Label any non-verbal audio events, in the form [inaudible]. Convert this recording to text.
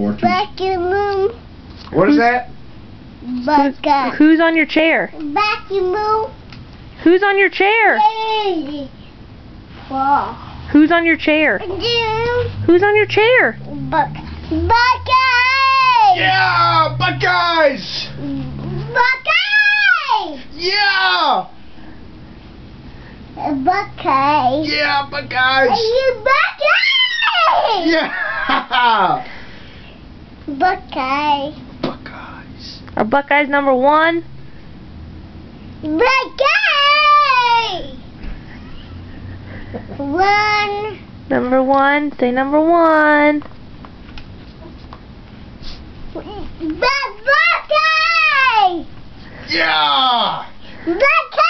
fortune. Vacuum. What is that? Bucket. Who's on your chair? Vacuum. Who's on your chair? Yay. Who's on your chair? Who's on your chair? Buck. Buckeye. Yeah, Buckeyes. Buckeye. Yeah, Buckeye. yeah, Are you Buckeye? Yeah. [laughs] Buckeye. Buckeyes. Are Buckeyes number one? Buckeye. One. Number one. Say number one. Bu- Buckeye. Yeah. Buckeye.